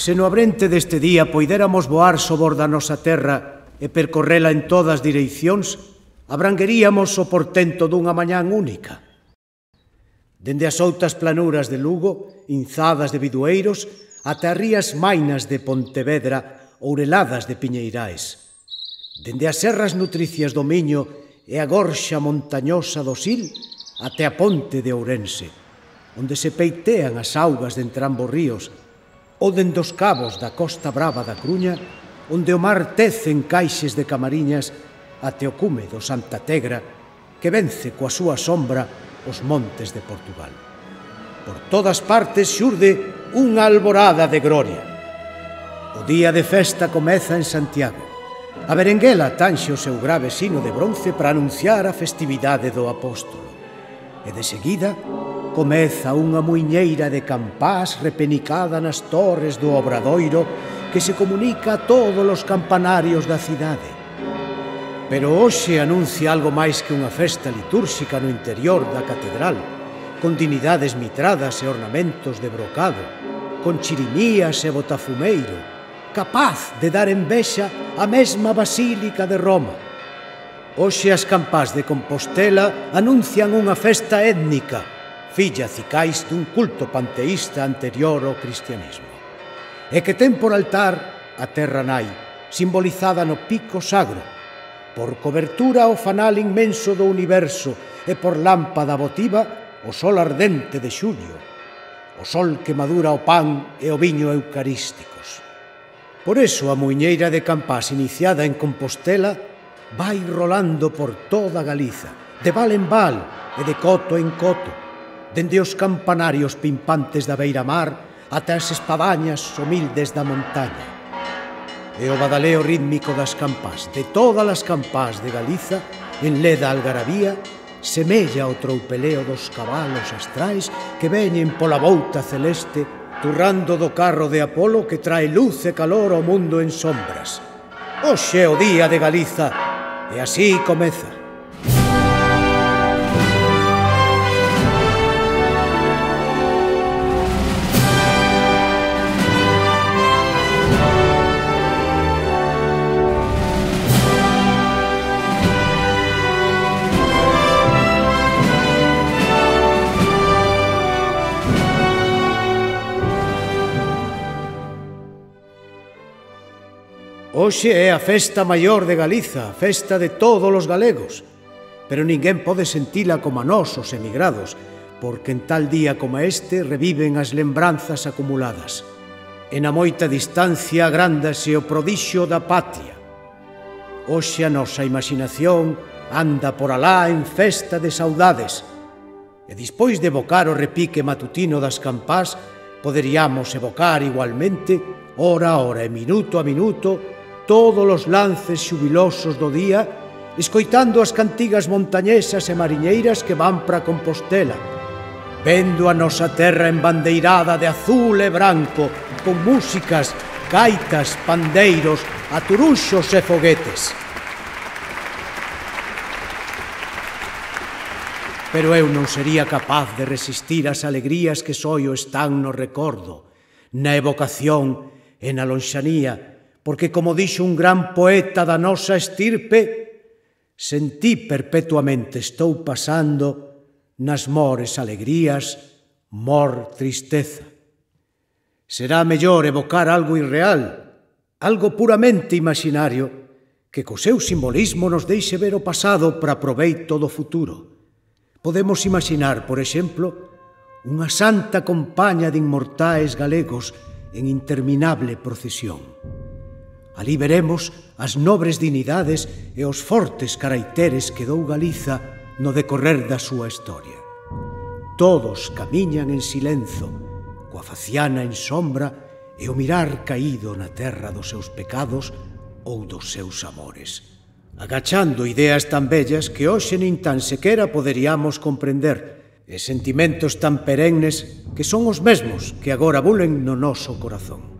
Se no abrente deste día poidéramos voar sobor da nosa terra e percorrela en todas direccións, abrangueríamos o portento dunha mañán única. Dende as outas planuras de Lugo, inzadas de bidueiros, ata rías mainas de Pontevedra, oureladas de Piñeirais. Dende as serras nutricias do Miño e a gorxa montañosa do Sil, até a ponte de Ourense, onde se peitean as augas de entrambos ríos, ou dende os cabos da Costa Brava da Cruña, onde o mar tece en caixes de camariñas até o cume do Santa Tegra, que vence coa súa sombra os montes de Portugal. Por todas partes xurde unha alborada de gloria. O día de festa comeza en Santiago. A berenguela tanxe o seu grave sino de bronce para anunciar a festividade do apóstolo e de seguida comeza unha muiñeira de campás repenicada nas torres do Obradoiro que se comunica a todos os campanarios da cidade. Pero hoxe anuncia algo máis que unha festa litúrxica no interior da catedral, con dinidades mitradas e ornamentos de brocado, con chirimías e botafumeiro, capaz de dar envexa a mesma basílica de Roma. Hoxe as campás de Compostela anuncian unha festa étnica, filla cicais dun culto panteísta anterior ao cristianismo, e que ten por altar a terra nai, simbolizada no pico sagro, por cobertura o fanal inmenso do universo e por lámpada votiva o sol ardente de xullo, o sol que madura o pan e o viño eucarísticos. Por eso a muiñeira de campás iniciada en Compostela vai rolando por toda Galiza, de val en val e de coto en coto, dende os campanarios pimpantes da beira-mar ata as espadañas humildes da montaña. E o badaleo rítmico das campás, de todas as campás de Galiza, en leda algarabía, semella o troupeleo dos cabalos astrais que veñen pola volta celeste turrando do carro de Apolo que trae luz e calor ao mundo en sombras. Oxe o día de Galiza Y así comienza. Hoxe é a festa maior de Galiza, festa de todos os galegos, pero ninguén pode sentila como a nós os emigrados, porque en tal día como este reviven as lembranzas acumuladas. En a moita distancia agrándase o prodixio da patria. Hoxe a nosa imaginación anda por alá en festa de saudades, e dispois de evocar o repique matutino das campás, poderíamos evocar igualmente, hora a hora e minuto a minuto, todos os lances xubilosos do día, escoitando as cantigas montañesas e mariñeiras que van para Compostela, vendo a nosa terra embandeirada de azul e branco, con músicas, gaitas, pandeiros, aturuxos e foguetes. Pero eu non sería capaz de resistir as alegrías que soio están no recordo, na evocación e na lonxanía, porque, como dixo un gran poeta da nosa estirpe, sentí perpetuamente estou pasando nas mores alegrías, mor tristeza. Será mellor evocar algo irreal, algo puramente imaginario, que co seu simbolismo nos deixe ver o pasado para proveito do futuro. Podemos imaginar, por exemplo, unha santa compaña de inmortais galegos en interminable procesión. Ali veremos as nobres dignidades e os fortes caracteres que dou Galiza no decorrer da súa historia. Todos camiñan en silenzo, coa faciana en sombra e o mirar caído na terra dos seus pecados ou dos seus amores. Agachando ideas tan bellas que hoxe nin tan sequera poderíamos comprender e sentimentos tan perennes que son os mesmos que agora bulen no noso corazón.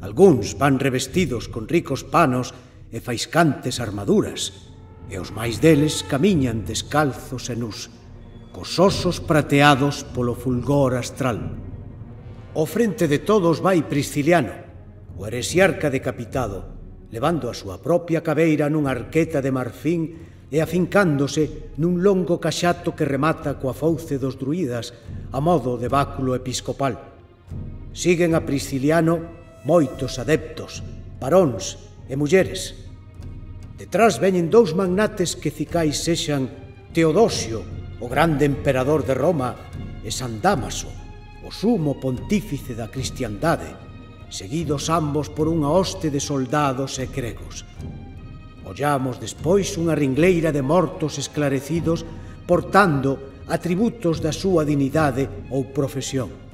Alguns van revestidos con ricos panos e faiscantes armaduras, e os máis deles camiñan descalzos e nus, cos osos prateados polo fulgor astral. O frente de todos vai Prisciliano, o heresiarca decapitado, levando a súa propia cabeira nunha arqueta de marfín e afincándose nun longo caxato que remata coa fauce dos druidas a modo de báculo episcopal. Siguen a Prisciliano moitos adeptos, paróns e mulleres. Detrás veñen dous magnates que cicais sexan Teodosio, o grande emperador de Roma, e San Damaso, o sumo pontífice da cristiandade, seguidos ambos por unha hoste de soldados e gregos. Ollamos despois unha ringleira de mortos esclarecidos portando atributos da súa dignidade ou profesión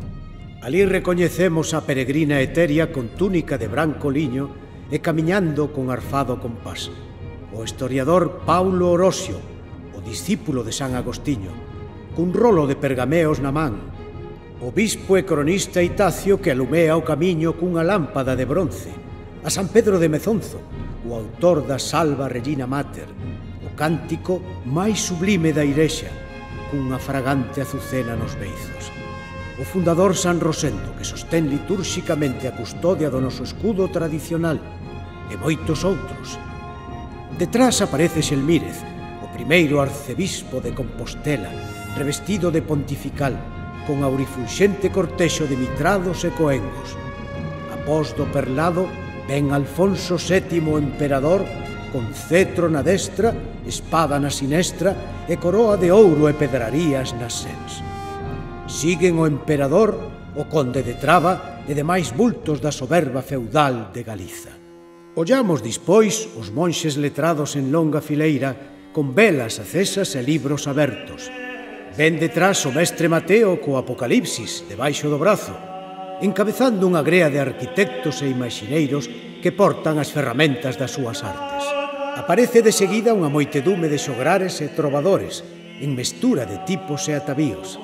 Ali recoñecemos a peregrina eteria con túnica de branco liño e camiñando con arfado compás. O historiador Paulo Orosio, o discípulo de San Agostinho, cun rolo de pergameos na man, o bispo e cronista Itacio que alumea o camiño cunha lámpada de bronce, a San Pedro de Mezonzo, o autor da Salva Regina Mater, o cántico máis sublime da Irexa, cunha fragante azucena nos beizos o fundador San Rosendo, que sostén litúrxicamente a custodia do noso escudo tradicional, e moitos outros. Detrás aparece Xelmírez, o primeiro arcebispo de Compostela, revestido de pontifical, con aurifunxente cortexo de mitrados e coengos. Após do perlado, ven Alfonso VII emperador con cetro na destra, espada na sinestra e coroa de ouro e pedrarías nas sens siguen o emperador, o conde de Traba e demais bultos da soberba feudal de Galiza. Ollamos dispois os monxes letrados en longa fileira con velas acesas e libros abertos. Ven detrás o mestre Mateo co Apocalipsis debaixo do brazo, encabezando unha grea de arquitectos e imaxineiros que portan as ferramentas das súas artes. Aparece de seguida unha moitedume de xograres e trovadores, en mestura de tipos e atavíos,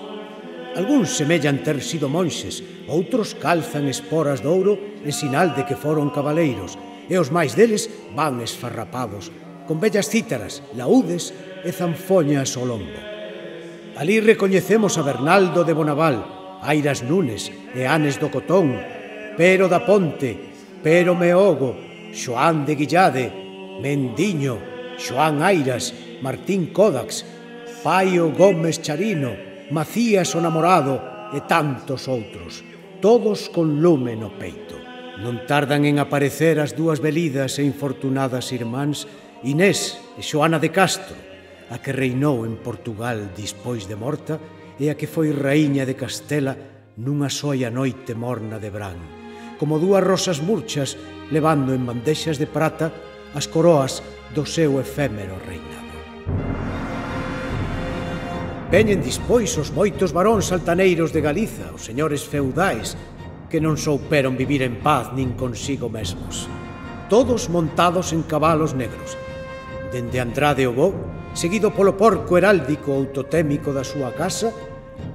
Algúns semellan ter sido monxes, outros calzan esporas de ouro en sinal de que foron cabaleiros, e os máis deles van esfarrapados, con bellas cítaras, laúdes e zanfoñas ao lombo. Alí recoñecemos a Bernaldo de Bonaval, Airas Nunes e Anes do Cotón, Pero da Ponte, Pero Meogo, Xoán de Guillade, Mendiño, Xoán Airas, Martín Códax, Paio Gómez Charino, Macías o namorado e tantos outros, todos con lume no peito. Non tardan en aparecer as dúas velidas e infortunadas irmáns Inés e Xoana de Castro, a que reinou en Portugal dispois de morta e a que foi raíña de Castela nunha soia noite morna de Brán, como dúas rosas murchas levando en bandexas de prata as coroas do seu efémero reinado. Veñen dispois os moitos varóns altaneiros de Galiza, os señores feudais, que non souperon vivir en paz nin consigo mesmos. Todos montados en cabalos negros. Dende Andrade o Bo, seguido polo porco heráldico autotémico da súa casa,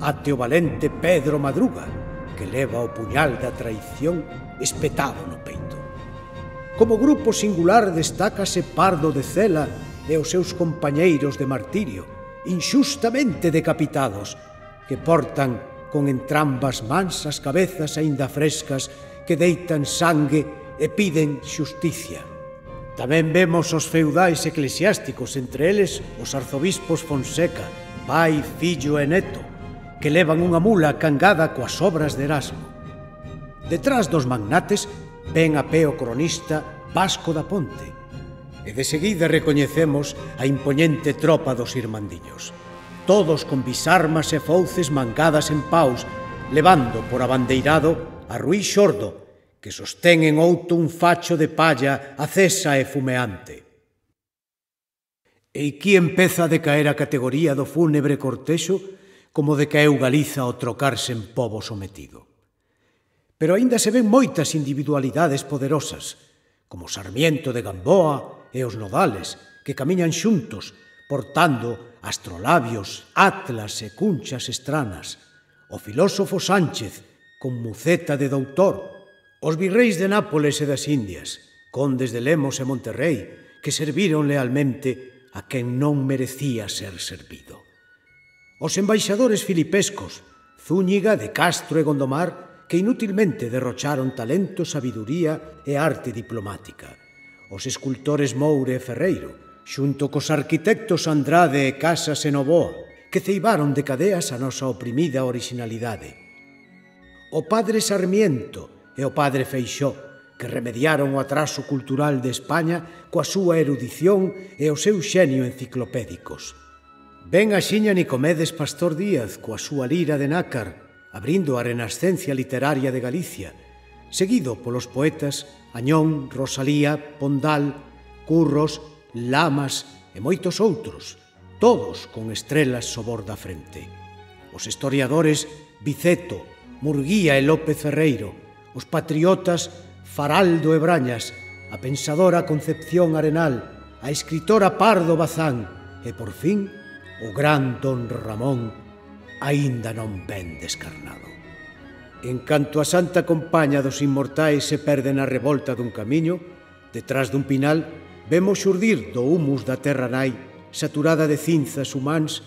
ate o valente Pedro Madruga, que leva o puñal da traición espetado no peito. Como grupo singular destácase Pardo de Cela e os seus compañeiros de martirio, inxustamente decapitados, que portan con entrambas mans as cabezas aínda frescas que deitan sangue e piden xusticia. Tamén vemos os feudais eclesiásticos, entre eles os arzobispos Fonseca, pai, fillo e neto, que levan unha mula cangada coas obras de Erasmo. Detrás dos magnates ven a pé o cronista Vasco da Ponte, e de seguida recoñecemos a imponente tropa dos irmandiños. Todos con bisarmas e fouces mangadas en paus, levando por abandeirado a Rui Xordo, que sostén en outo un facho de palla acesa e fumeante. E aquí empeza a decaer a categoría do fúnebre cortexo como decaeu Galiza ao trocarse en pobo sometido. Pero aínda se ven moitas individualidades poderosas, como Sarmiento de Gamboa, e os nodales, que camiñan xuntos, portando astrolabios, atlas e cunchas estranas, o filósofo Sánchez, con muceta de doutor, os virreis de Nápoles e das Indias, condes de Lemos e Monterrey, que serviron lealmente a quen non merecía ser servido. Os embaixadores filipescos, Zúñiga de Castro e Gondomar, que inútilmente derrocharon talento, sabiduría e arte diplomática os escultores Moure e Ferreiro, xunto cos arquitectos Andrade e Casas e Novoa, que ceibaron de cadeas a nosa oprimida originalidade. O padre Sarmiento e o padre Feixó, que remediaron o atraso cultural de España coa súa erudición e o seu xenio enciclopédicos. Ben a xiña Nicomedes Pastor Díaz coa súa lira de nácar, abrindo a renascencia literaria de Galicia, seguido polos poetas Añón, Rosalía, Pondal, Curros, Lamas e moitos outros, todos con estrelas sobor da frente. Os historiadores Biceto, Murguía e López Ferreiro, os patriotas Faraldo e Brañas, a pensadora Concepción Arenal, a escritora Pardo Bazán e, por fin, o gran don Ramón aínda non ben descarnado. En canto a santa compaña dos inmortais se perde na revolta dun camiño, detrás dun pinal vemos xurdir do humus da terra nai, saturada de cinzas humanas,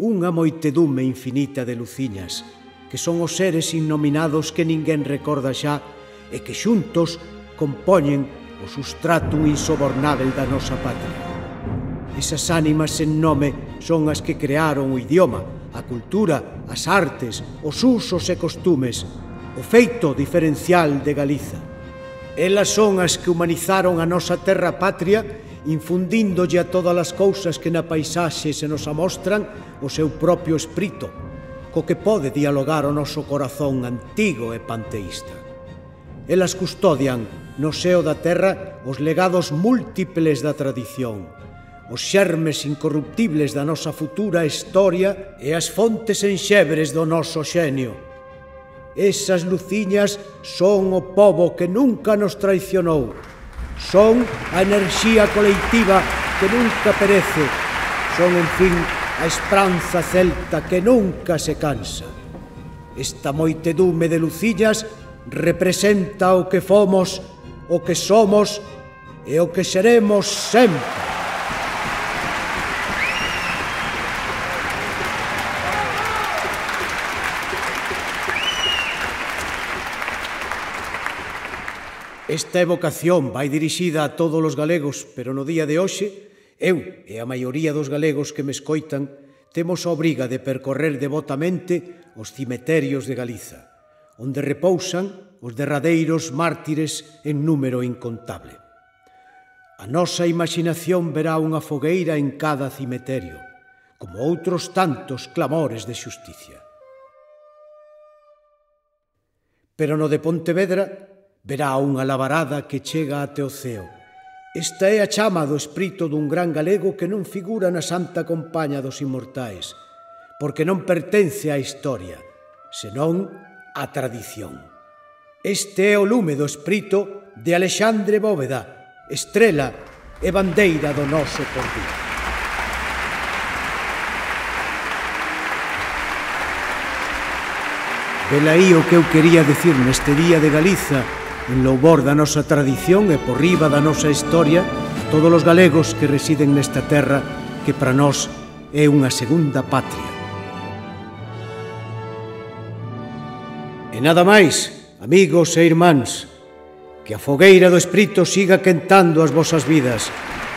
unha moitedume infinita de luciñas, que son os seres innominados que ninguén recorda xa e que xuntos compoñen o sustrato insobornável da nosa patria. Esas ánimas sen nome son as que crearon o idioma, a cultura, as artes, os usos e costumes, o feito diferencial de Galiza. Elas son as que humanizaron a nosa terra patria infundíndolle a todas as cousas que na paisaxe se nos amostran o seu propio espírito, co que pode dialogar o noso corazón antigo e panteísta. Elas custodian no seo da terra os legados múltiples da tradición, os xermes incorruptibles da nosa futura historia e as fontes enxebres do noso xenio. Esas luciñas son o pobo que nunca nos traicionou. Son a enerxía colectiva que nunca perece. Son, en fin, a esperanza celta que nunca se cansa. Esta moitedume de luciñas representa o que fomos, o que somos e o que seremos sempre. Esta evocación vai dirixida a todos os galegos, pero no día de hoxe, eu e a maioría dos galegos que me escoitan temos a obriga de percorrer devotamente os cimeterios de Galiza, onde repousan os derradeiros mártires en número incontable. A nosa imaginación verá unha fogueira en cada cimeterio, como outros tantos clamores de xusticia. Pero no de Pontevedra verá unha lavarada que chega até o ceo. Esta é a chama do espírito dun gran galego que non figura na santa compaña dos inmortais, porque non pertence á historia, senón á tradición. Este é o lume do espírito de Alexandre Bóveda, estrela e bandeira do noso porvir. Velaí o que eu quería decir neste día de Galiza En loubor da nosa tradición e por riba da nosa historia, todos os galegos que residen nesta terra que para nós é unha segunda patria. E nada máis, amigos e irmáns, que a fogueira do Espírito siga quentando as vosas vidas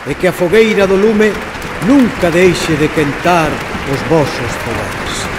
e que a fogueira do lume nunca deixe de quentar os vosos fogares.